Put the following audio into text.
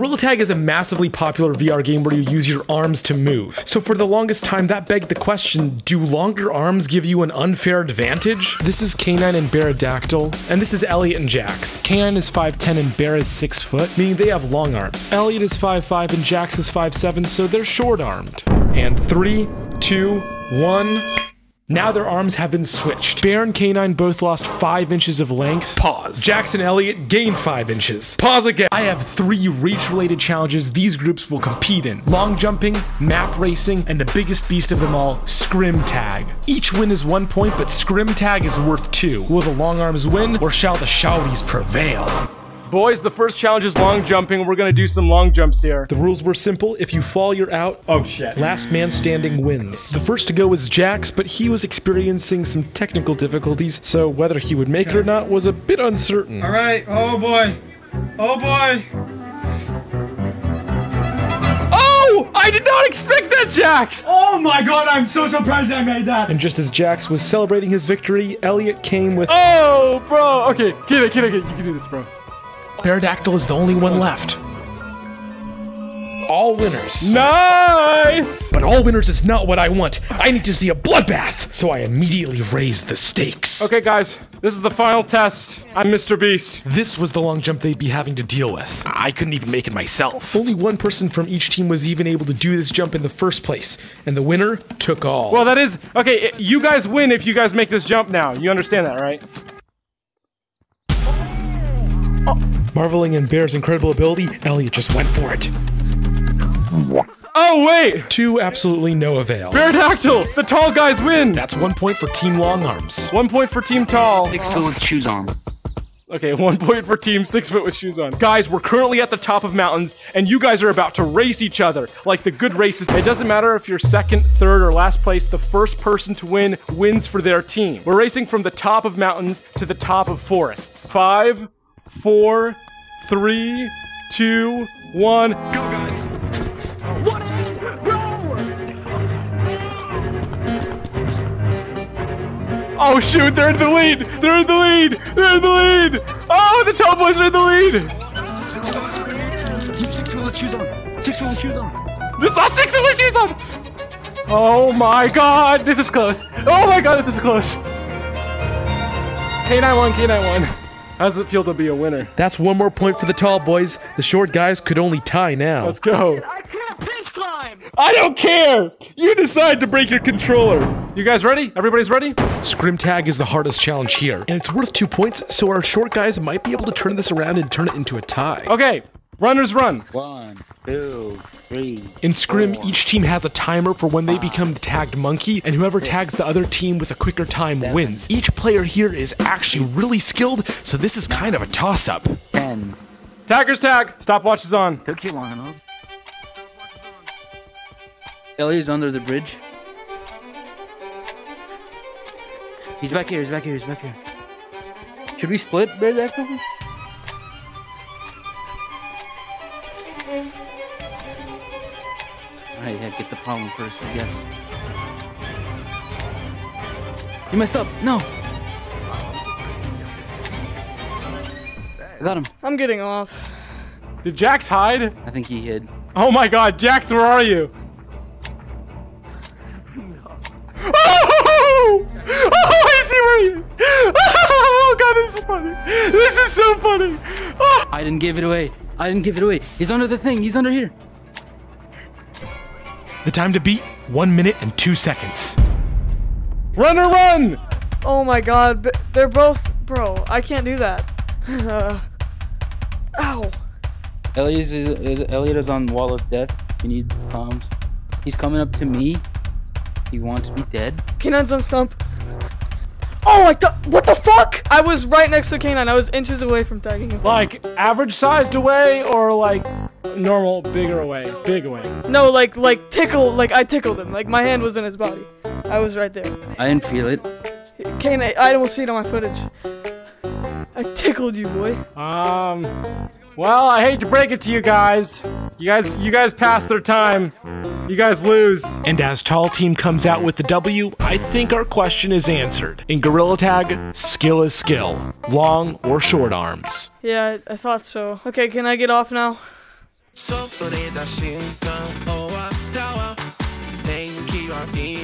Gorilla Tag is a massively popular VR game where you use your arms to move. So for the longest time, that begged the question, do longer arms give you an unfair advantage? This is K9 and Bearadactyle, and this is Elliot and Jax. K9 is 5'10 and Bear is 6 foot, meaning they have long arms. Elliot is 5'5 and Jax is 5'7, so they're short-armed. And three, two, one... Now their arms have been switched. Bear and K9 both lost 5 inches of length. Pause. Jackson Elliot gained 5 inches. Pause again. I have three reach-related challenges these groups will compete in. Long jumping, map racing, and the biggest beast of them all, scrim tag. Each win is 1 point, but scrim tag is worth 2. Will the long arms win, or shall the shouties prevail? Boys, the first challenge is long jumping. We're gonna do some long jumps here. The rules were simple. If you fall, you're out. Oh shit. Last man standing wins. The first to go was Jax, but he was experiencing some technical difficulties, so whether he would make it or not was a bit uncertain. All right. Oh boy. Oh boy. Oh! I did not expect that, Jax! Oh my god, I'm so surprised I made that! And just as Jax was celebrating his victory, Elliot came with Oh, bro. Okay, get it, get it, get it. You can do this, bro. Pterodactyl is the only one left. All winners. Nice! But all winners is not what I want. I need to see a bloodbath. So I immediately raised the stakes. Okay, guys, this is the final test. I'm Mr. Beast. This was the long jump they'd be having to deal with. I couldn't even make it myself. Only one person from each team was even able to do this jump in the first place, and the winner took all. Well, that is okay. You guys win if you guys make this jump now. You understand that, right? Marveling in Bear's incredible ability, Elliot just went for it. Oh wait, To absolutely no avail. Pterodactyl. The tall guys win. That's one point for Team Long Arms. One point for Team Tall. Six foot with shoes on. Okay, one point for Team Six Foot with Shoes On. Guys, we're currently at the top of mountains, and you guys are about to race each other like the good races. It doesn't matter if you're second, third, or last place. The first person to win wins for their team. We're racing from the top of mountains to the top of forests. Five, four, three, two, one. Go, guys. Oh shoot, they're in the lead! They're in the lead! They're in the lead! Oh, the tall boys are in the lead! Team six with shoes on. Six with shoes on. This on six with shoes on! Oh my god, this is close. Oh my god, this is close. K9 won, K9 won. How does it feel to be a winner? That's one more point for the tall boys. The short guys could only tie now. Let's go. I can't pinch climb. I don't care! You decide to break your controller. You guys ready? Everybody's ready? Scrim tag is the hardest challenge here, and it's worth two points, so our short guys might be able to turn this around and turn it into a tie. Okay, runners run. One, two, three. In Scrim, each team has a timer for when they become the tagged monkey, and whoever tags the other team with a quicker time wins. Each player here is actually really skilled, so this is kind of a toss up. Ten. Taggers tag. Stopwatch is on. Took you long enough. Ellie's under the bridge. He's back here. He's back here. He's back here. Should we split, Bear Dactyl? Alright, yeah, get the problem first, I guess. You messed up. No. I got him. I'm getting off. Did Jax hide? I think he hid. Oh my god, Jax, where are you? Oh! oh, I see where you. Oh god, this is funny. This is so funny. Oh. I didn't give it away. I didn't give it away. He's under the thing. He's under here. The time to beat, one minute and two seconds. Run or run! Oh my god, they're both. Bro, I can't do that. Uh, ow. Elliot is, is Elliot is on wall of death. You need comms. He's coming up to me. He wants me dead. K9's on stump. Oh, I thought. What the fuck? I was right next to K9. I was inches away from tagging him. Like average sized away or like normal bigger away? Big away. No, like, like tickle. Like I tickled him. Like my hand was in his body. I was right there. I didn't feel it. K9, I don't see it on my footage. I tickled you, boy. Um well, I hate to break it to you guys. You guys you guys passed their time. You guys lose. And as Tall Team comes out with the W, I think our question is answered. In Gorilla Tag, skill is skill, long or short arms. Yeah, I, I thought so. Okay, can I get off now? それだ瞬間終わったわ。天気はいい